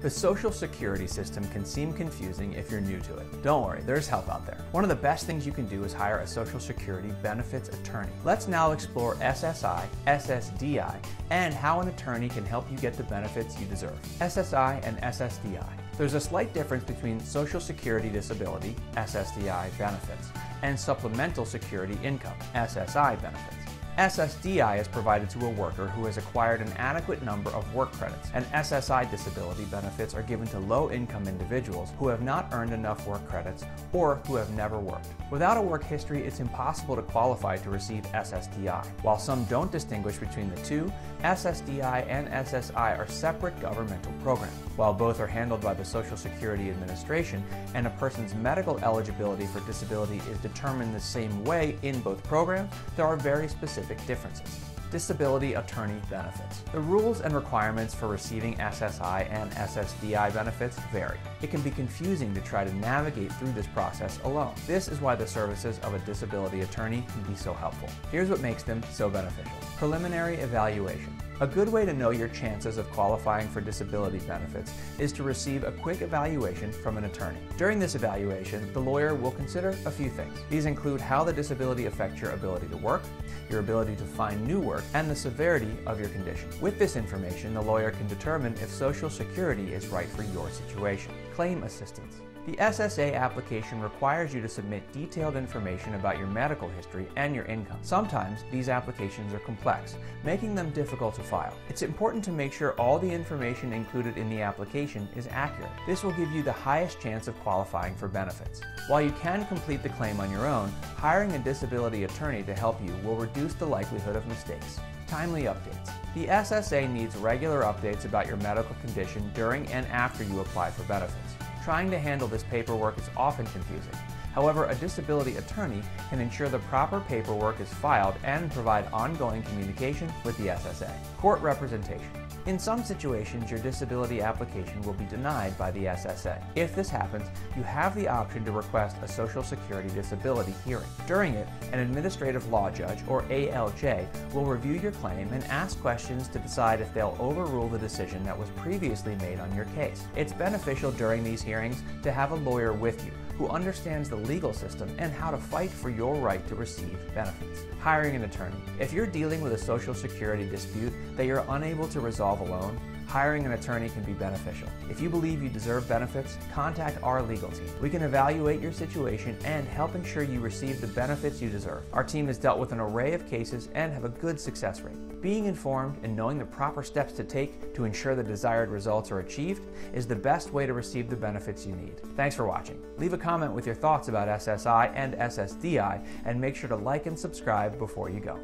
The Social Security system can seem confusing if you're new to it. Don't worry, there's help out there. One of the best things you can do is hire a Social Security benefits attorney. Let's now explore SSI, SSDI, and how an attorney can help you get the benefits you deserve. SSI and SSDI. There's a slight difference between Social Security Disability, SSDI benefits, and Supplemental Security Income, SSI benefits. SSDI is provided to a worker who has acquired an adequate number of work credits, and SSI disability benefits are given to low income individuals who have not earned enough work credits or who have never worked. Without a work history, it's impossible to qualify to receive SSDI. While some don't distinguish between the two, SSDI and SSI are separate governmental programs. While both are handled by the Social Security Administration and a person's medical eligibility for disability is determined the same way in both programs, there are very specific specific differences. Disability Attorney Benefits. The rules and requirements for receiving SSI and SSDI benefits vary. It can be confusing to try to navigate through this process alone. This is why the services of a disability attorney can be so helpful. Here's what makes them so beneficial. Preliminary evaluation. A good way to know your chances of qualifying for disability benefits is to receive a quick evaluation from an attorney. During this evaluation, the lawyer will consider a few things. These include how the disability affects your ability to work, your ability to find new work, and the severity of your condition. With this information, the lawyer can determine if Social Security is right for your situation. Claim assistance. The SSA application requires you to submit detailed information about your medical history and your income. Sometimes these applications are complex, making them difficult to file. It's important to make sure all the information included in the application is accurate. This will give you the highest chance of qualifying for benefits. While you can complete the claim on your own, hiring a disability attorney to help you will reduce the likelihood of mistakes. Timely updates. The SSA needs regular updates about your medical condition during and after you apply for benefits. Trying to handle this paperwork is often confusing. However, a disability attorney can ensure the proper paperwork is filed and provide ongoing communication with the SSA. Court representation. In some situations, your disability application will be denied by the SSA. If this happens, you have the option to request a Social Security disability hearing. During it, an administrative law judge, or ALJ, will review your claim and ask questions to decide if they'll overrule the decision that was previously made on your case. It's beneficial during these hearings to have a lawyer with you who understands the legal system and how to fight for your right to receive benefits. Hiring an attorney. If you're dealing with a Social Security dispute that you're unable to resolve alone, hiring an attorney can be beneficial. If you believe you deserve benefits, contact our legal team. We can evaluate your situation and help ensure you receive the benefits you deserve. Our team has dealt with an array of cases and have a good success rate. Being informed and knowing the proper steps to take to ensure the desired results are achieved is the best way to receive the benefits you need. Thanks for watching. Leave a comment with your thoughts about SSI and SSDI and make sure to like and subscribe before you go.